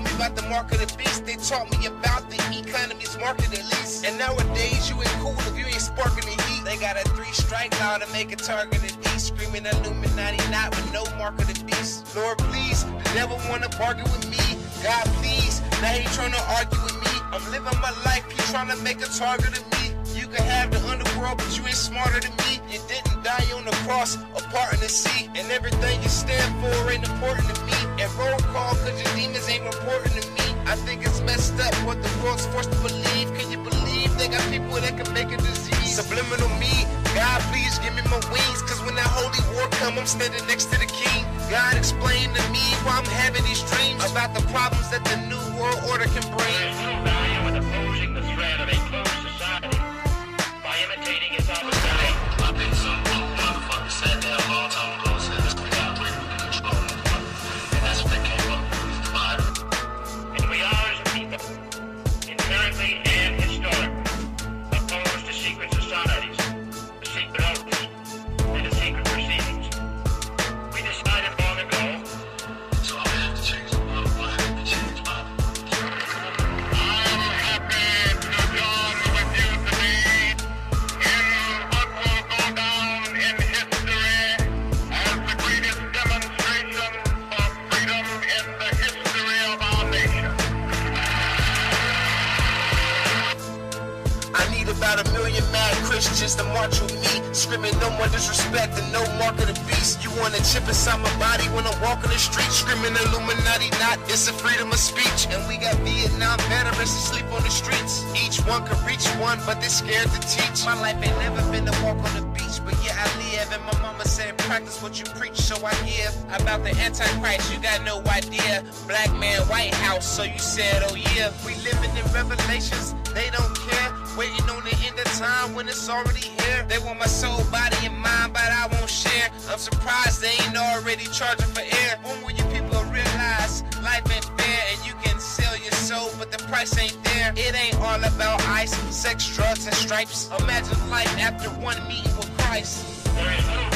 taught me about the mark of the beast. They taught me about the economy's market at least. And nowadays you ain't cool if you ain't sparking the heat. They got a three strike law to make a targeted beast. Screaming Illuminati, not with no mark of the beast. Lord, please, devil wanna bargain with me. God, please, now he trying to argue with me. I'm living my life, he trying to make a target of me. You can have the underworld, but you ain't smarter than me. You didn't die on the cross, apart in the sea. And everything you stand for ain't important to me. Roll call, cause your demons ain't reporting to me. I think it's messed up what the world's forced to believe. Can you believe they got people that can make a disease? Subliminal me, God please give me my wings. Cause when that holy war come, I'm standing next to the king. God explain to me why I'm having these dreams about the problems that the new world order can bring. I need about a million mad Christians to march with me, screaming no more disrespect and no mark of the beast. You want a chip inside my body when I walk on the street, screaming Illuminati, not it's a freedom of speech. And we got Vietnam veterans who sleep on the streets. Each one could reach one, but they're scared to teach. My life ain't never been to walk on the beach, but yeah, I live. And my mama said, practice what you preach, so I give. About the Antichrist, you got no idea. Black man, White House, so you said, oh yeah. We living in revelations, they time when it's already here. They want my soul, body, and mind, but I won't share. I'm surprised they ain't already charging for air. When will you people realize life ain't fair and you can sell your soul, but the price ain't there? It ain't all about ice, sex, drugs, and stripes. Imagine life after one meeting with Christ. there is no